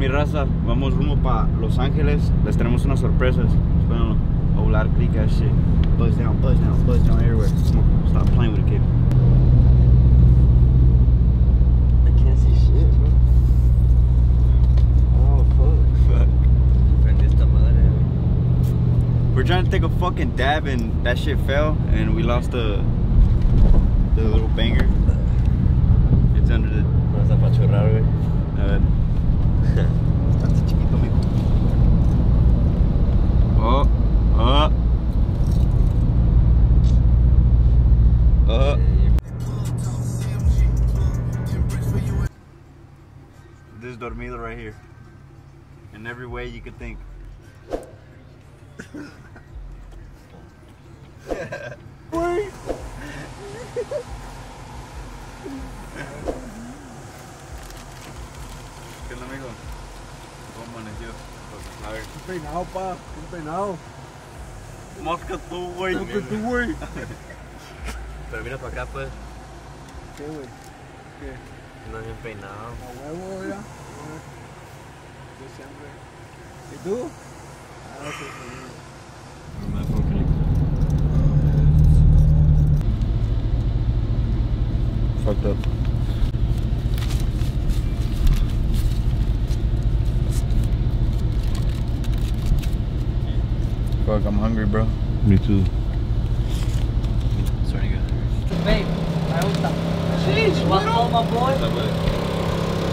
raza, vamos rumbo para Los Ángeles. Les tenemos unas sorpresas. Espérenlo. A volar, click that shit. Buzz down, buzz down, buzz down everywhere. Come on, stop playing with it, kid. I can't see shit, bro. Oh, fuck. Fuck. Prende esta madre, güey. We're trying to take a fucking dab and that shit fell and we lost the the little banger. It's under the Vamos a apachurrar, güey. a ver. Está chiquito, mijo. Oh, oh. Oh. This dormido right here. In every way you could think. ¿Qué penal, pá, no penal. Moto que tu, ué. Moto que tu, ué. Para mim na tua capa. Que, ué? Que? Não é um penal. Não é, ué, ué. É. E tu? Ah, eu sei. Não o Fucked up. Fuck, I'm hungry, bro. Me too. Starting to get Babe, me gusta. Sheesh, what's up, my boy?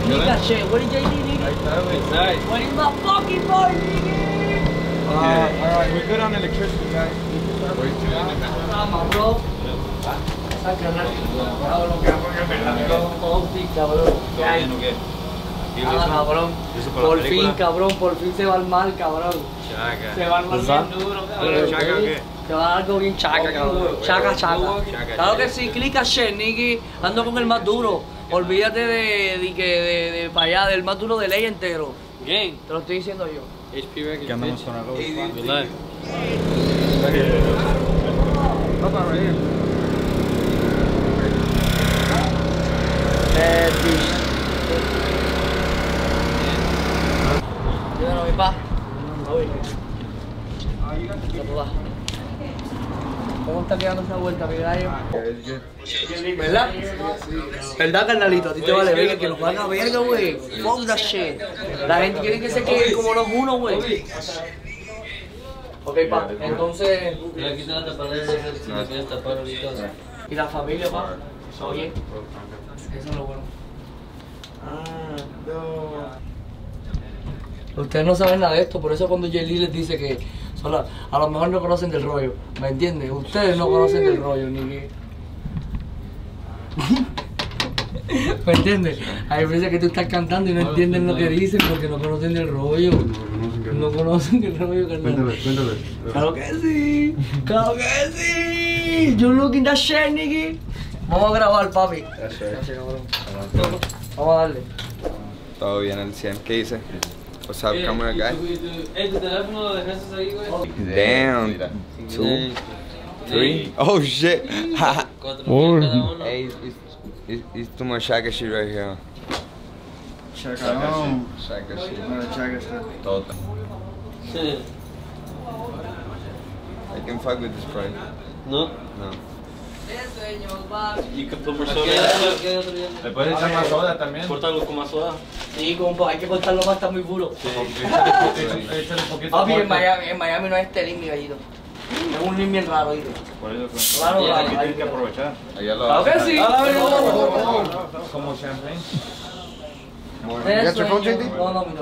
Nigga, shit, what did JD need? Nice. What is my fucking boy, nigga? Uh, alright, we're good on electricity, guys. Vamos, bro. Cabrón, cabrón. ¿Qué Ah, cabrón. Por fin, cabrón, por fin se va al mal, cabrón. Se va al mal bien duro, cabrón. ¿Chaca o qué? Se va a dar algo bien chaca, cabrón. Chaca, chaca. Claro que sí, clica shit, nigga. Ando con el más duro. Olvídate de, de, que de, de para allá, del más duro de ley entero. Gang, Te lo estoy diciendo yo. HP. ¿Qué andamos con algo? Mi pa. ¿Cómo va? ¿Cómo está quedando esa vuelta, mi gallo? ¿Verdad? ¿Verdad, carnalito? A ti te vale verga que nos van a verga, güey. Fuck that shit. La gente quiere que se quede como los unos, güey. Ok, pa. Entonces. ¿y la familia, pa? ¿Todo bien? Eso es lo bueno. Ustedes no saben nada de esto, por eso cuando Jelly les dice que son la- a lo mejor no conocen del rollo, ¿me entienden? Ustedes no conocen del rollo, ni que... ¿Me entiendes? Hay veces que tú estás cantando y no entienden lo que dicen porque no conocen del rollo. No conocen del rollo, carnal. Claro que sí, claro que sí. You looking that shit, nigga. Vamos a grabar, papi. Gracias, cabrón. Vamos a darle. Todo bien al 100. ¿Qué dice? What's eh, up, camera ¿y tu- guy? y tu- eh, tu teléfono lo dejaste ahí, güey. Damn. Two, three. Oh shit. Cuatro mil cada uno. hey, it's, it's, it's too much shaka shit right here. Chaca, no. Shaka shit. No, chaca está. Tota. I can fuck with this price. No. No. ¿Qué otro día? ¿Le puedes echar más soda también? Córtalo con más soda. Sí, compa, hay que cortarlo más, está muy puro. Échale échale un poquito. Papi, en. Miami, en Miami no es este link, mi gallito. Es un link bien raro, ¿viste? Por eso, Claro, Ya, claro. hay tienes que aprovechar. Allá lo Claro que sí. Como champagne. Eso es, yo- No, no, mi.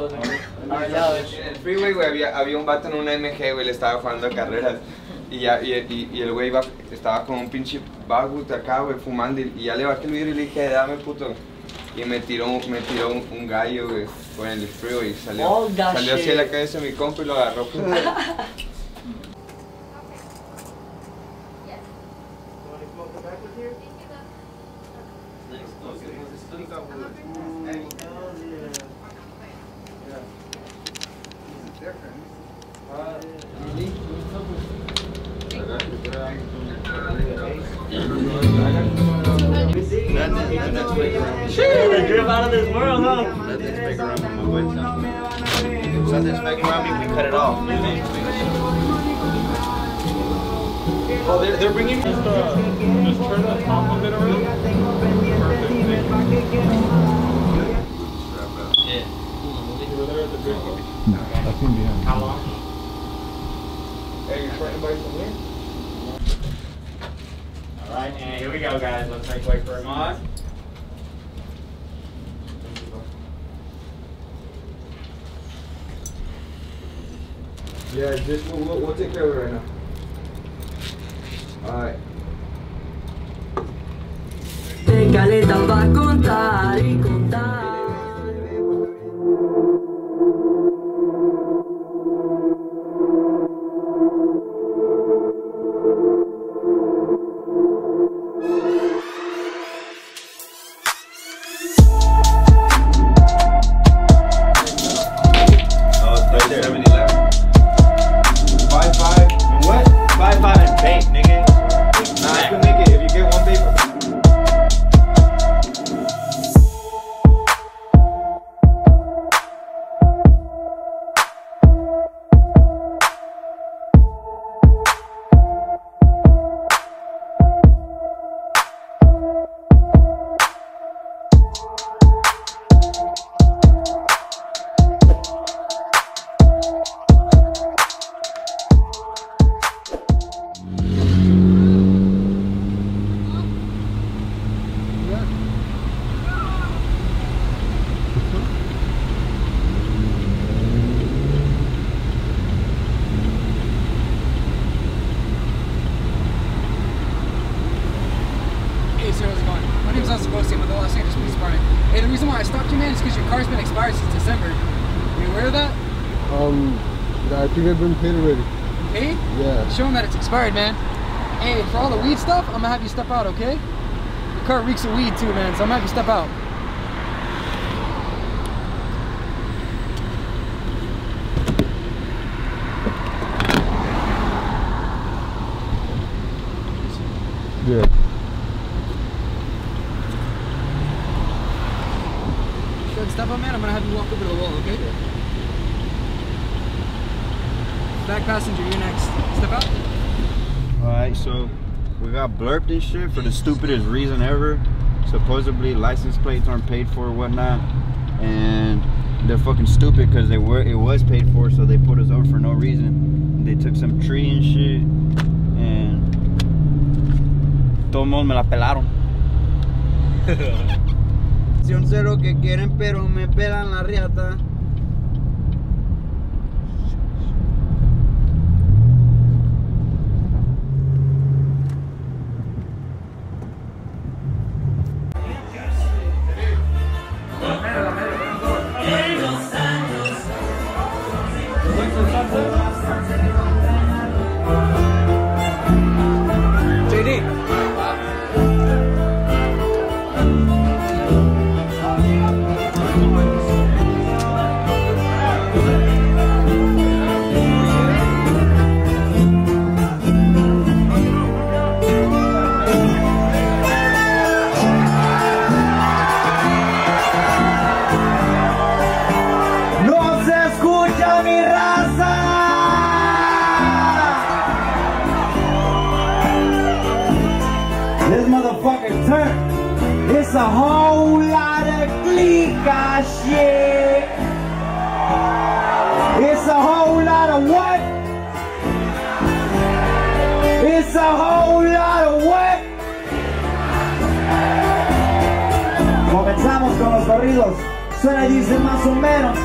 A ya, a ver. En el freeway, güey, había, había un vato en una MG, güey, le estaba jugando carreras. Y, ya, y, y, y el güey iba- estaba con un pinche bagut acá, güey, fumando. Y, y ya le bajé el vidrio y le dije, dame, puto. Y me tiró, me tiró un, un gallo, güey, por el freeway. Salió, Oh, salió shit. de la cabeza de mi compa y lo agarró. this world, huh? Let this big around with my wet sound. send this back around me, we cut it off. Oh, they're, they're bringing just, uh, just turn the top of it around. Perfect. Yeah. You were there at the beginning. How long? Hey, you're trying to buy some here? Alright, and here we go, guys. Let's make way for Ahmad. Yeah, just we'll, we'll, we'll take care of it right now. Alright. I'm with the Los Angeles Police Department. Hey, the reason why I stopped you, man, is because your car's been expired since December. Are you aware of that? Um, I think I've been paid already. Paid? Yeah. Show him that it's expired, man. Hey, for all the weed stuff, I'm gonna have you step out, okay? Your car reeks of weed too, man, so I'm gonna have you step out. Yeah. Go ahead, step out, man. I'm gonna have you walk over to the wall, okay? Back passenger, you're next. Step out. Alright, so we got blurped and shit for the stupidest reason ever. Supposedly license plates aren't paid for or whatnot. And they're fucking stupid because they were it was paid for, so they put us over for no reason. They took some tree and shit and todos me la pelaron. Yo no sé lo que quieren, pero me pelan la riata. Comenzamos con los corridos. Suena y dice más o menos.